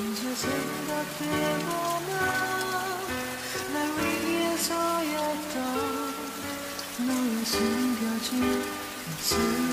이제 생각해보면 날 위해서였던 너의 숨겨진 모습